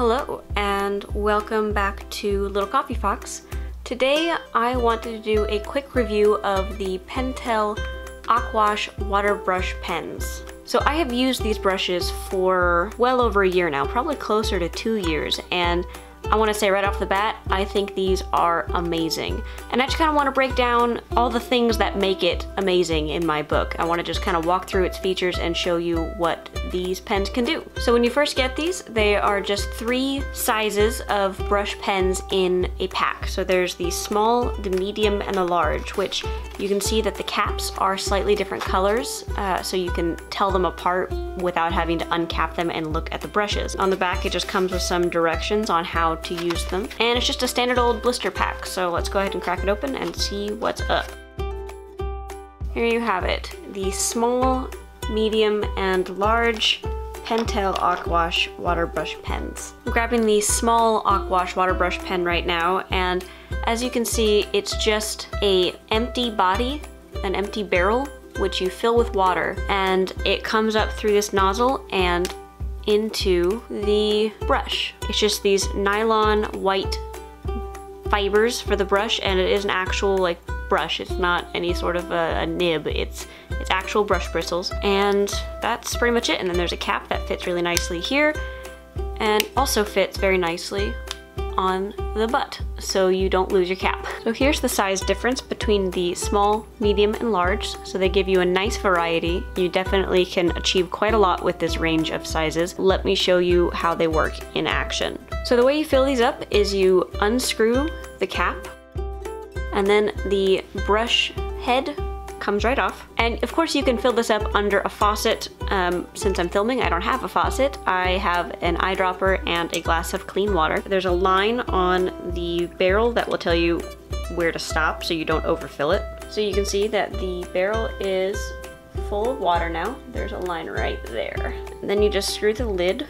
Hello and welcome back to Little Coffee Fox. Today I wanted to do a quick review of the Pentel Aquash Water Brush Pens. So I have used these brushes for well over a year now, probably closer to two years, and I want to say right off the bat, I think these are amazing. And I just kind of want to break down all the things that make it amazing in my book. I want to just kind of walk through its features and show you what these pens can do. So when you first get these, they are just three sizes of brush pens in a pack. So there's the small, the medium, and the large, which you can see that the caps are slightly different colors, uh, so you can tell them apart without having to uncap them and look at the brushes. On the back, it just comes with some directions on how to use them. And it's just a standard old blister pack, so let's go ahead and crack it open and see what's up. Here you have it, the small, medium, and large Pentel Aquash water brush pens. I'm grabbing the small Aquash water brush pen right now, and as you can see, it's just a empty body, an empty barrel, which you fill with water, and it comes up through this nozzle and into the brush. It's just these nylon white fibers for the brush and it is an actual like brush. It's not any sort of a, a, nib. It's it's actual brush bristles and that's pretty much it. And then there's a cap that fits really nicely here and also fits very nicely on the butt so you don't lose your cap. So here's the size difference between the small, medium, and large. So they give you a nice variety. You definitely can achieve quite a lot with this range of sizes. Let me show you how they work in action. So the way you fill these up is you unscrew the cap and then the brush head comes right off. And of course you can fill this up under a faucet. Um, since I'm filming, I don't have a faucet. I have an eyedropper and a glass of clean water. There's a line on the barrel that will tell you where to stop so you don't overfill it. So you can see that the barrel is full of water now. There's a line right there. And then you just screw the lid,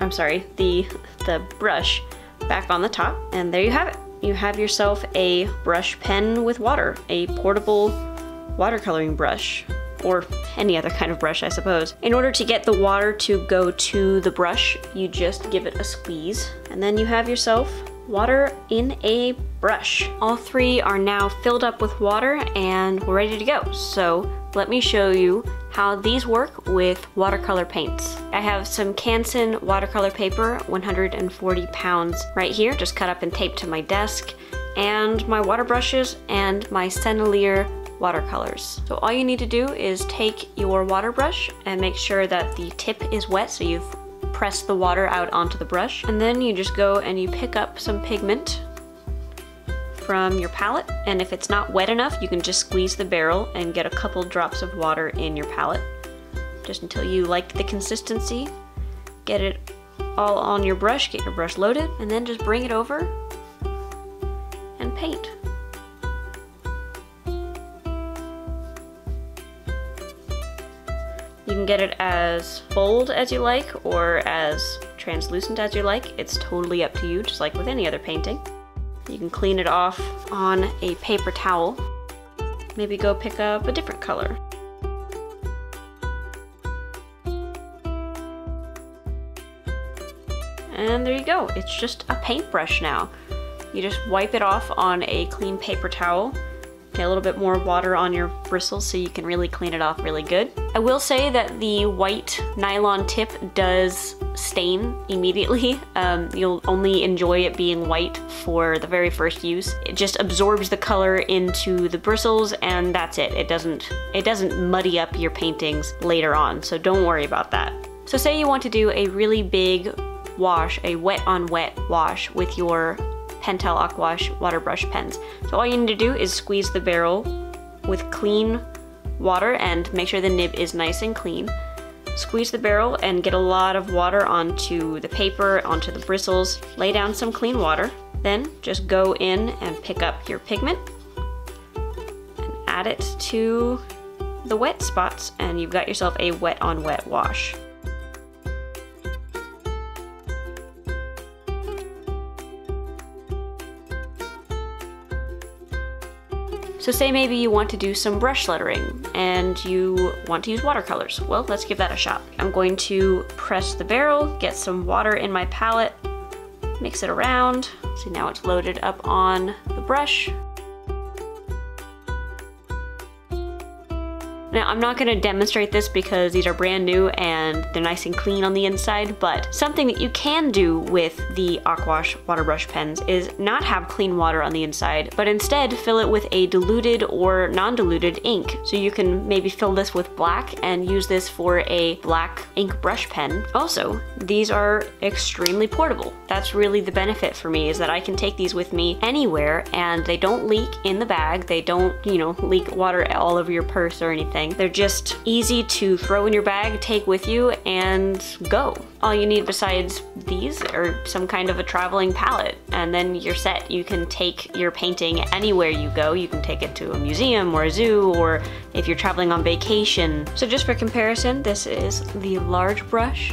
I'm sorry, the, the brush back on the top, and there you have it. You have yourself a brush pen with water, a portable watercoloring brush or any other kind of brush, I suppose. In order to get the water to go to the brush, you just give it a squeeze, and then you have yourself water in a brush. All three are now filled up with water and we're ready to go. So let me show you how these work with watercolor paints. I have some Canson watercolor paper, 140 pounds right here, just cut up and taped to my desk, and my water brushes and my Sennelier watercolors. So all you need to do is take your water brush and make sure that the tip is wet so you've pressed the water out onto the brush. And then you just go and you pick up some pigment from your palette. And if it's not wet enough, you can just squeeze the barrel and get a couple drops of water in your palette. Just until you like the consistency. Get it all on your brush, get your brush loaded, and then just bring it over and paint. Get it as bold as you like or as translucent as you like. It's totally up to you, just like with any other painting. You can clean it off on a paper towel. Maybe go pick up a different color. And there you go, it's just a paintbrush now. You just wipe it off on a clean paper towel a little bit more water on your bristles so you can really clean it off really good. I will say that the white nylon tip does stain immediately. Um, you'll only enjoy it being white for the very first use. It just absorbs the color into the bristles and that's it. It doesn't, it doesn't muddy up your paintings later on, so don't worry about that. So say you want to do a really big wash, a wet on wet wash with your Pentel Aquash water brush pens. So all you need to do is squeeze the barrel with clean water and make sure the nib is nice and clean. Squeeze the barrel and get a lot of water onto the paper, onto the bristles. Lay down some clean water. Then just go in and pick up your pigment and add it to the wet spots and you've got yourself a wet on wet wash. So say maybe you want to do some brush lettering and you want to use watercolors. Well, let's give that a shot. I'm going to press the barrel, get some water in my palette, mix it around. See now it's loaded up on the brush. Now, I'm not gonna demonstrate this because these are brand new and they're nice and clean on the inside, but something that you can do with the Aquash water brush pens is not have clean water on the inside, but instead fill it with a diluted or non-diluted ink. So you can maybe fill this with black and use this for a black ink brush pen. Also, these are extremely portable. That's really the benefit for me is that I can take these with me anywhere and they don't leak in the bag. They don't, you know, leak water all over your purse or anything anything. They're just easy to throw in your bag, take with you, and go. All you need besides these are some kind of a traveling palette, and then you're set. You can take your painting anywhere you go. You can take it to a museum or a zoo, or if you're traveling on vacation. So just for comparison, this is the large brush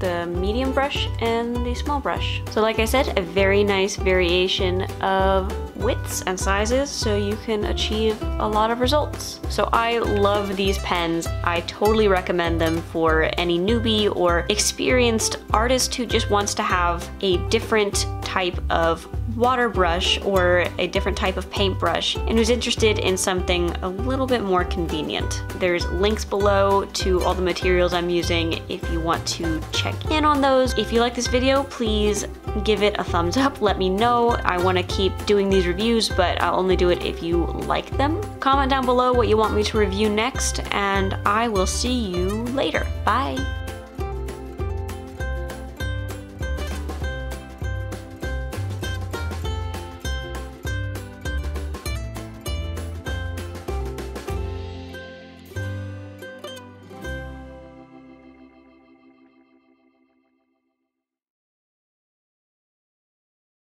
the medium brush and the small brush. So like I said, a very nice variation of widths and sizes so you can achieve a lot of results. So I love these pens. I totally recommend them for any newbie or experienced artist who just wants to have a different type of water brush or a different type of paintbrush and who's interested in something a little bit more convenient. There's links below to all the materials I'm using if you want to check in on those. If you like this video, please give it a thumbs up. Let me know. I want to keep doing these reviews, but I'll only do it if you like them. Comment down below what you want me to review next, and I will see you later. Bye!